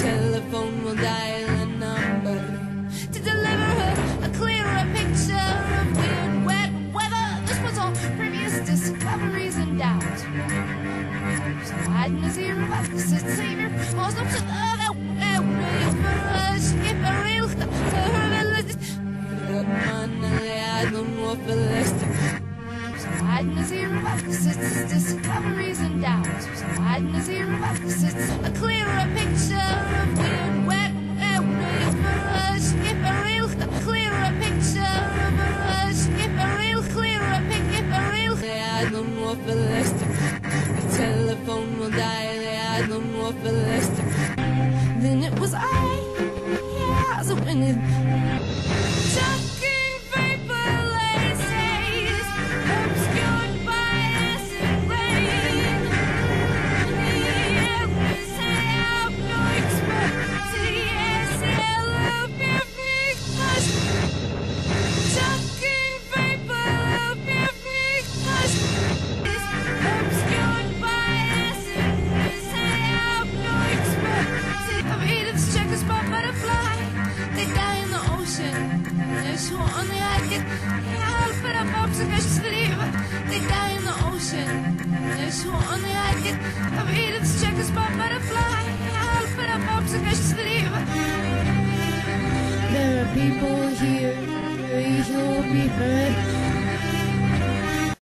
telephone will dial a number to deliver her a clearer picture of weird wet weather. This was all previous discoveries and doubt. So hiding his ear about the savior up to the other way for us. Give a real for her village. I don't know if hiding his ear about discoveries and doubts. Hiding his ear about a clearer picture of wet for us. Give a real clearer picture of us. Give a real clearer pic. Give a real. I don't know if it The telephone will die. I don't know if it Then it was I. Yeah, so when it. The ocean. There's they I put up ups against the river. They die in the ocean. There's they I get. Of Edith's checkers by butterfly. Up ups against the river. There are people here. You'll be forever.